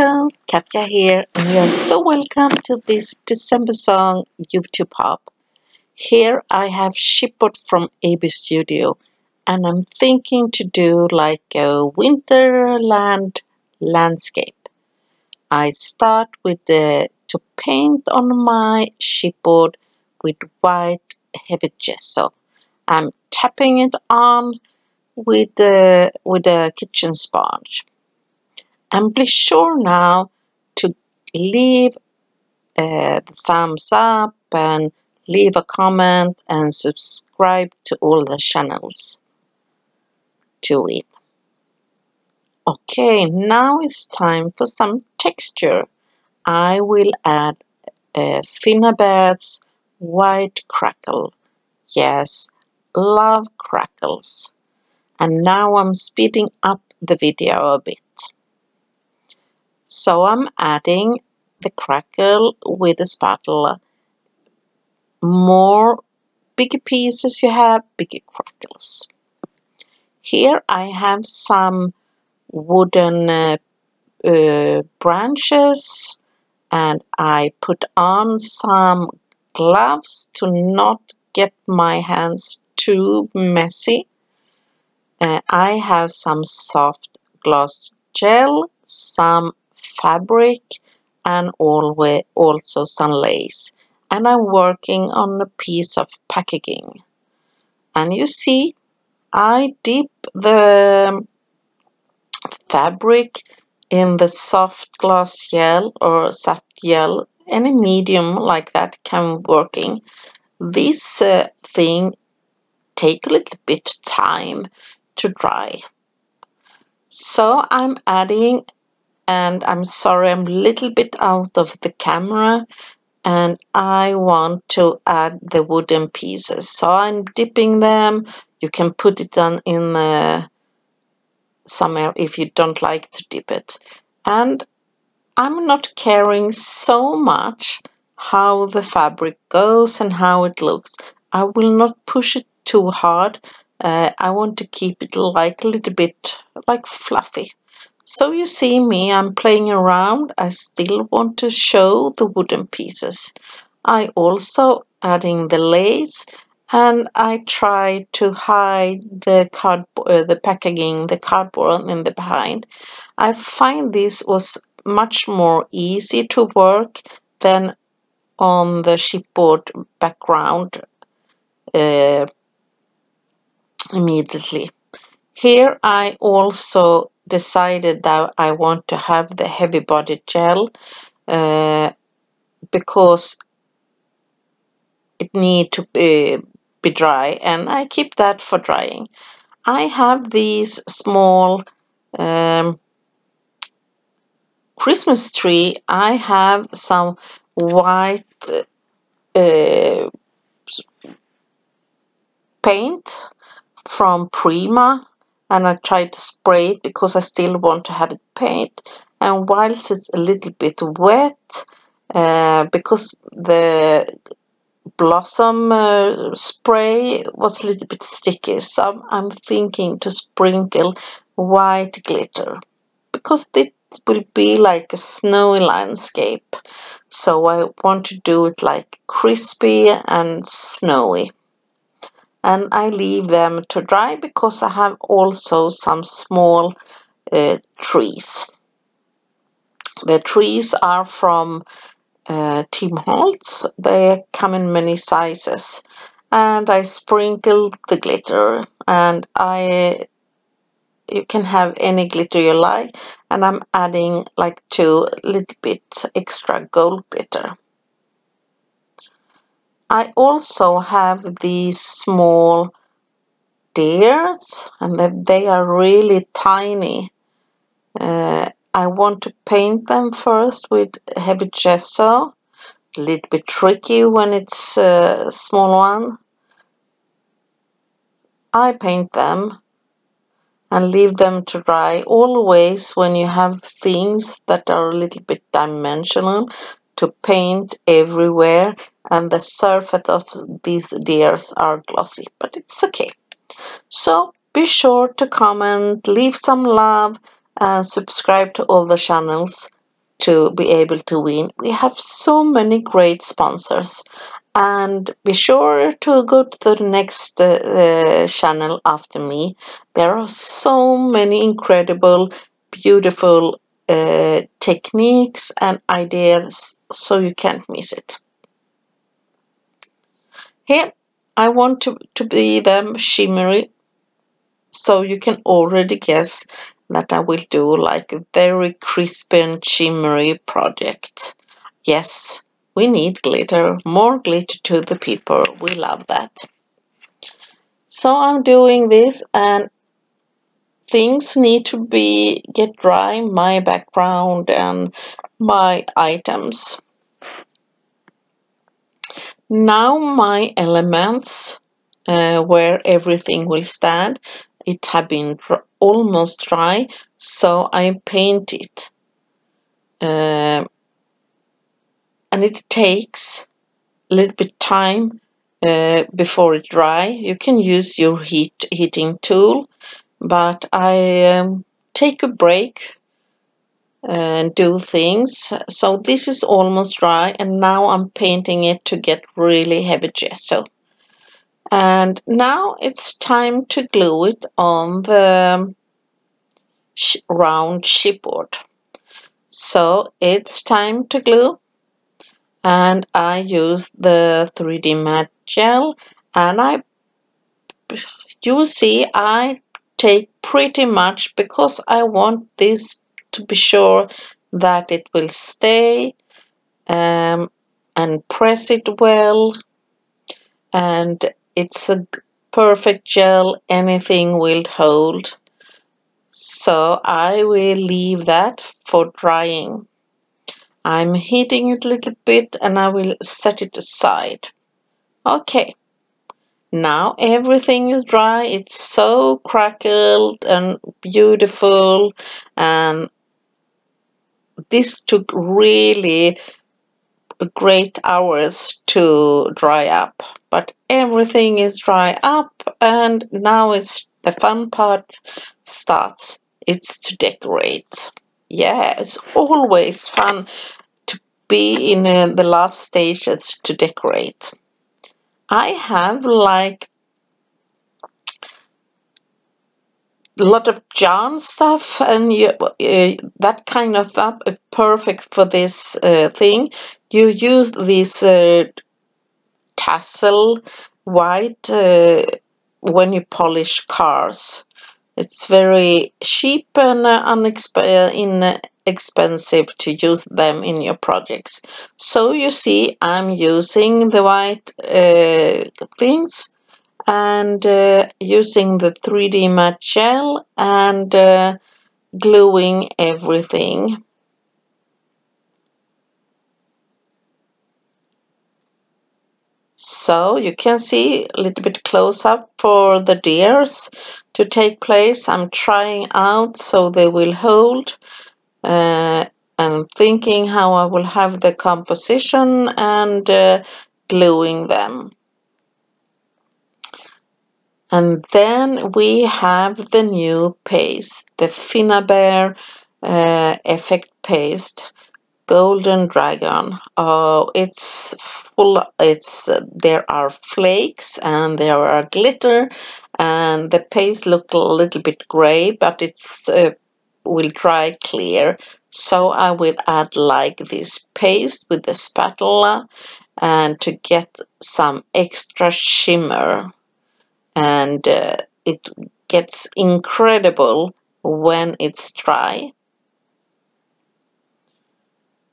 Hello, Katja here, and you're so welcome to this December song YouTube Hop. Here I have Chipboard from AB Studio, and I'm thinking to do like a winterland landscape. I start with the to paint on my chipboard with white heavy gesso. I'm tapping it on with the with a kitchen sponge and be sure now to leave uh, a thumbs up and leave a comment and subscribe to all the channels to it. Okay, now it's time for some texture. I will add uh, a Finnabair's white crackle. Yes, love crackles. And now I'm speeding up the video a bit. So I'm adding the crackle with the spatula. More bigger pieces you have, bigger crackles. Here I have some wooden uh, uh, branches and I put on some gloves to not get my hands too messy. Uh, I have some soft gloss gel, some fabric and also some lace. And I'm working on a piece of packaging. And you see I dip the fabric in the soft gloss gel or soft gel. Any medium like that can working this uh, thing take a little bit time to dry. So I'm adding and I'm sorry I'm a little bit out of the camera and I want to add the wooden pieces. So I'm dipping them. You can put it on in the somewhere if you don't like to dip it. And I'm not caring so much how the fabric goes and how it looks. I will not push it too hard. Uh, I want to keep it like a little bit like fluffy so you see me, I'm playing around. I still want to show the wooden pieces. I also adding the lace and I try to hide the cardboard, uh, the packaging, the cardboard in the behind. I find this was much more easy to work than on the chipboard background uh, immediately. Here I also decided that I want to have the heavy body gel uh, because it need to be, be dry and I keep that for drying. I have these small um, Christmas tree. I have some white uh, paint from Prima and I try to spray it because I still want to have it paint. And whilst it's a little bit wet uh, because the blossom uh, spray was a little bit sticky so I'm thinking to sprinkle white glitter because it will be like a snowy landscape. So I want to do it like crispy and snowy and I leave them to dry because I have also some small uh, trees. The trees are from uh, Tim Holtz. They come in many sizes and I sprinkle the glitter and I you can have any glitter you like and I'm adding like two little bit extra gold glitter. I also have these small deers and they are really tiny. Uh, I want to paint them first with heavy gesso. A little bit tricky when it's a small one. I paint them and leave them to dry. Always when you have things that are a little bit dimensional to paint everywhere and the surface of these deers are glossy, but it's okay. So be sure to comment, leave some love and subscribe to all the channels. to be able to win. We have so many great sponsors and be sure to go to the next uh, channel after me. There are so many incredible, beautiful uh, techniques and ideas so you can't miss it. Here I want to, to be them shimmery so you can already guess that I will do like a very crispy and shimmery project. Yes, we need glitter, more glitter to the people, we love that. So I'm doing this and things need to be get dry, my background and my items. Now my elements uh, where everything will stand, it had been almost dry, so I paint it. Uh, and it takes a little bit time uh, before it dry. You can use your heat heating tool but I um, take a break and do things. So this is almost dry and now I'm painting it to get really heavy gesso. And now it's time to glue it on the round chipboard. So it's time to glue and I use the 3D matte gel and I you see I take pretty much because I want this to be sure that it will stay um, and press it well and it's a perfect gel anything will hold so I will leave that for drying I'm heating it a little bit and I will set it aside okay now everything is dry. It's so crackled and beautiful. And this took really great hours to dry up. But everything is dry up and now it's the fun part starts. It's to decorate. Yeah, it's always fun to be in uh, the last stages to decorate. I have like a lot of yarn stuff and you, uh, that kind of up uh, perfect for this uh, thing. You use this uh, tassel white uh, when you polish cars. It's very cheap and uh, in to use them in your projects. So you see I'm using the white things and uh, using the 3D matte gel and uh, gluing everything. So you can see a little bit close up for the deers to take place. I'm trying out so they will hold uh, and thinking how I will have the composition and uh, gluing them. And then we have the new paste, the Finnabair uh, Effect Paste Golden Dragon. Oh, it's full. It's there are flakes and there are glitter, and the paste look a little bit gray, but it's uh, will dry clear. So I will add like this paste with the spatula and to get some extra shimmer. And uh, it gets incredible when it's dry.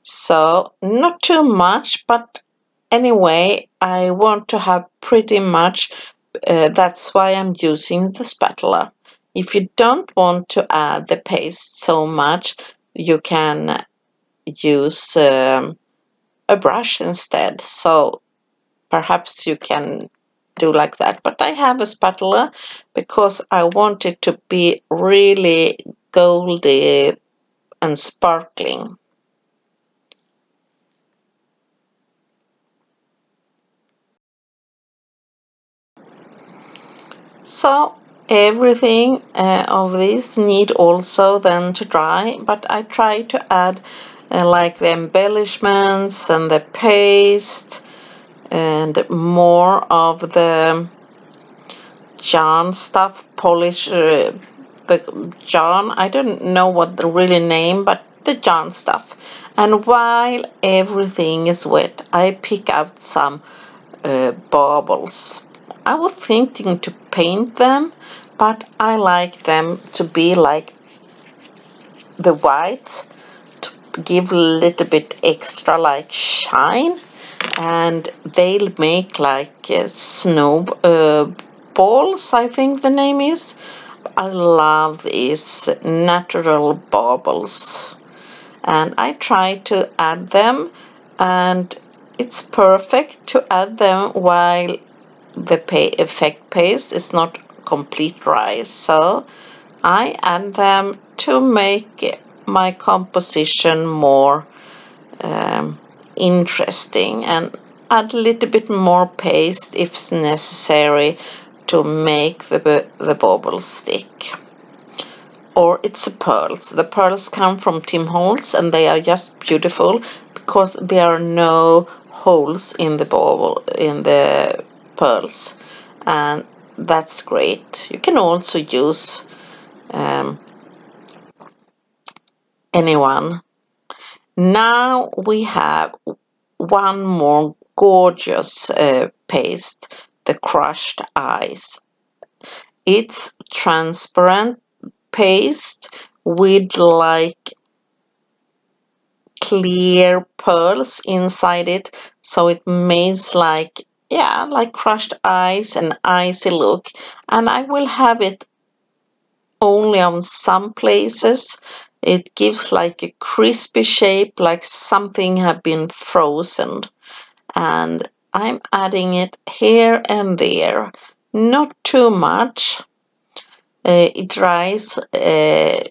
So not too much, but anyway, I want to have pretty much, uh, that's why I'm using the spatula. If you don't want to add the paste so much, you can use um, a brush instead. So perhaps you can do like that. But I have a spatula because I want it to be really goldy and sparkling. So everything uh, of this need also then to dry but I try to add uh, like the embellishments and the paste and more of the John stuff polish uh, the John, I don't know what the really name but the John stuff. And while everything is wet I pick out some uh, baubles. I was thinking to paint them but I like them to be like the white to give a little bit extra like shine and they'll make like uh, snow uh, balls I think the name is. I love these natural baubles. And I try to add them and it's perfect to add them while the pay effect paste is not complete dry so I add them to make my composition more um, interesting and add a little bit more paste if necessary to make the, the baubles stick or it's pearls. The pearls come from Tim Holtz and they are just beautiful because there are no holes in the bauble in the pearls and that's great. You can also use um, anyone. Now we have one more gorgeous uh, paste, the crushed ice. It's transparent paste with like clear pearls inside it. So it makes like yeah like crushed ice and icy look. And I will have it only on some places it gives like a crispy shape like something had been frozen. And I'm adding it here and there. Not too much. Uh, it dries uh,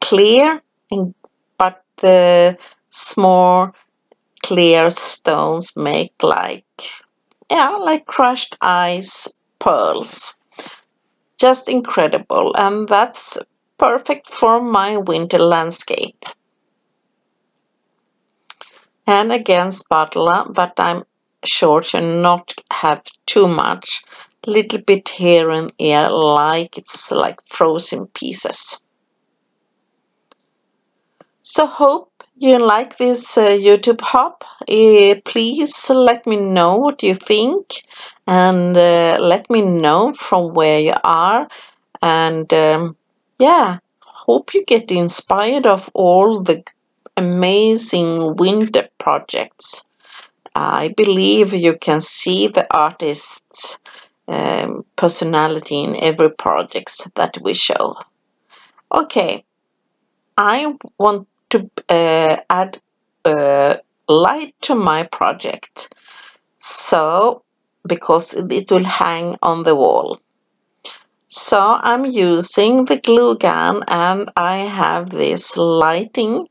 clear and, but the small clear stones make like yeah like crushed ice pearls. Just incredible. And that's perfect for my winter landscape. And again spatula but I'm sure to not have too much. Little bit here and there like it's like frozen pieces. So hope you like this uh, YouTube hop. Uh, please let me know what you think and uh, let me know from where you are. And um, yeah hope you get inspired of all the amazing winter projects I believe you can see the artist's um, personality in every project that we show. Okay, I want to uh, add uh, light to my project. So, because it will hang on the wall. So I'm using the glue gun and I have this lighting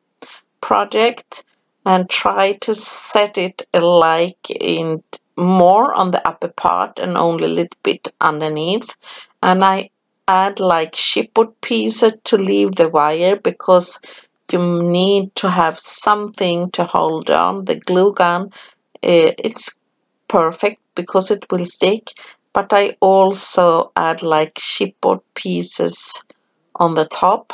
project and try to set it like in more on the upper part and only a little bit underneath. And I add like chipboard pieces to leave the wire because you need to have something to hold on the glue gun. Uh, it's perfect because it will stick but I also add like chipboard pieces on the top.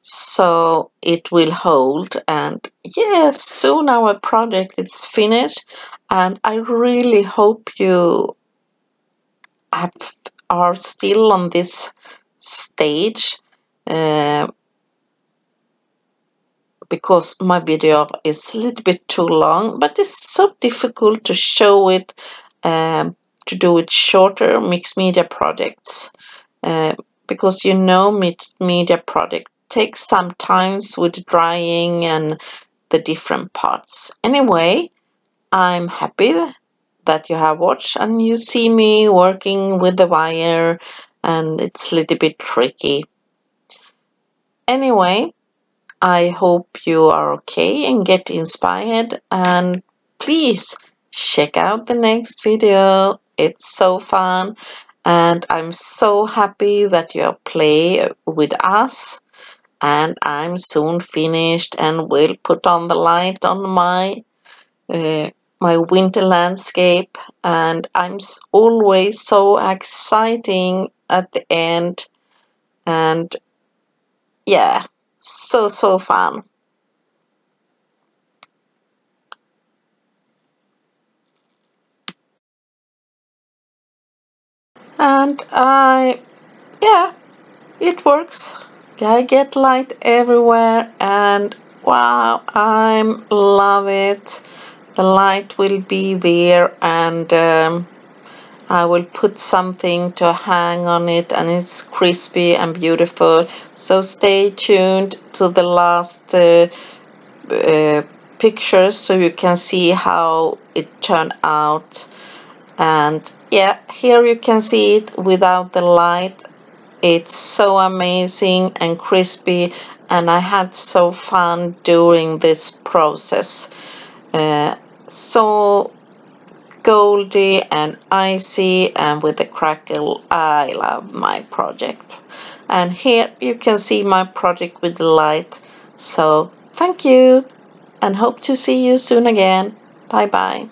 So it will hold and yes soon our project is finished and I really hope you have, are still on this stage uh, because my video is a little bit too long but it's so difficult to show it um, to do it shorter mixed media projects uh, because you know mixed media project takes some times with drying and the different parts. Anyway, I'm happy that you have watched and you see me working with the wire and it's a little bit tricky. Anyway, I hope you are okay and get inspired and please check out the next video. It's so fun and I'm so happy that you play with us and I'm soon finished and will put on the light on my uh, my winter landscape and I'm always so exciting at the end and yeah so so fun. And I yeah it works. I get light everywhere and wow I'm love it. The light will be there and um, I will put something to hang on it and it's crispy and beautiful. So stay tuned to the last uh, uh, pictures so you can see how it turned out. And yeah here you can see it without the light. It's so amazing and crispy and I had so fun doing this process. Uh, so goldy and icy and with the crackle I love my project. And here you can see my project with the light. So thank you and hope to see you soon again. Bye bye